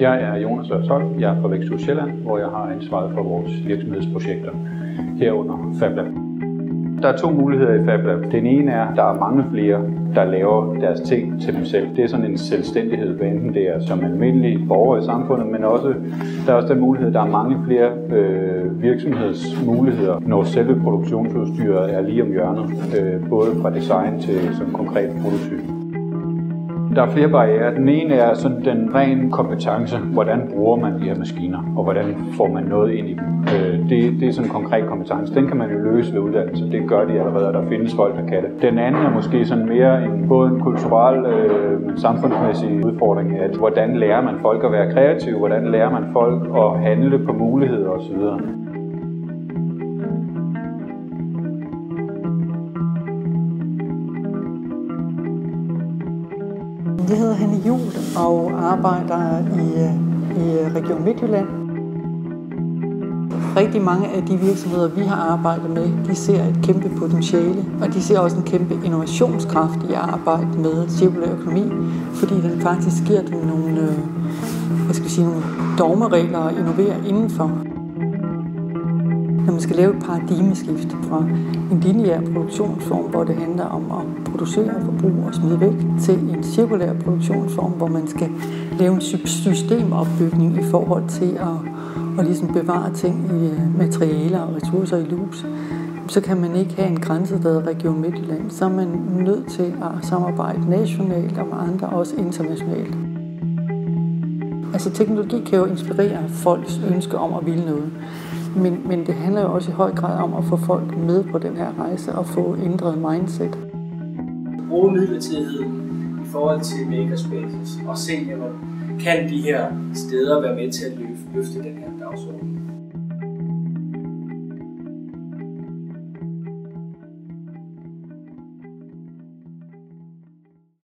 Jeg er Jonas Ørtol. Jeg er fra Væksthus Sjælland, hvor jeg har ansvaret for vores virksomhedsprojekter herunder FabLab. Der er to muligheder i FabLab. Den ene er, at der er mange flere, der laver deres ting til dem selv. Det er sådan en selvstændighed, hvad enten det er som almindelige borgere i samfundet, men også, der er også den mulighed, at der er mange flere øh, virksomhedsmuligheder, når selve produktionsudstyret er lige om hjørnet, øh, både fra design til som konkret prototype. Der er flere barriere. Den ene er sådan den ren kompetence. Hvordan bruger man de her maskiner, og hvordan får man noget ind i dem? Øh, det, det er sådan en konkret kompetence. Den kan man jo løse ved uddannelse. Det gør de allerede, og der findes folk, der kan det. Den anden er måske sådan mere en, både en kulturel, øh, samfundsmæssig udfordring, at hvordan lærer man folk at være kreative? Hvordan lærer man folk at handle på muligheder osv.? Jeg hedder Hanne Jul og arbejder i, øh, i Region Midtjylland. Rigtig mange af de virksomheder, vi har arbejdet med, de ser et kæmpe potentiale, og de ser også en kæmpe innovationskraft i at arbejde med cirkulær økonomi, fordi den faktisk giver dem nogle, øh, hvad skal sige, nogle dogmeregler at innovere indenfor når man skal lave et paradigmeskift fra en lineær produktionsform, hvor det handler om at producere, forbruge og smide væk, til en cirkulær produktionsform, hvor man skal lave en systemopbygning i forhold til at, at ligesom bevare ting i øh, materialer og ressourcer i lus, så kan man ikke have en grænse, der Region Midtjylland. Så er man nødt til at samarbejde nationalt og med andre, også internationalt. Altså teknologi kan jo inspirere folks ønske om at ville noget. Men, men det handler jo også i høj grad om at få folk med på den her rejse og få ændret mindset. Bruge midlertidigheden i forhold til makerspaces og se, jamen, kan de her steder være med til at løfte den her dagsorden.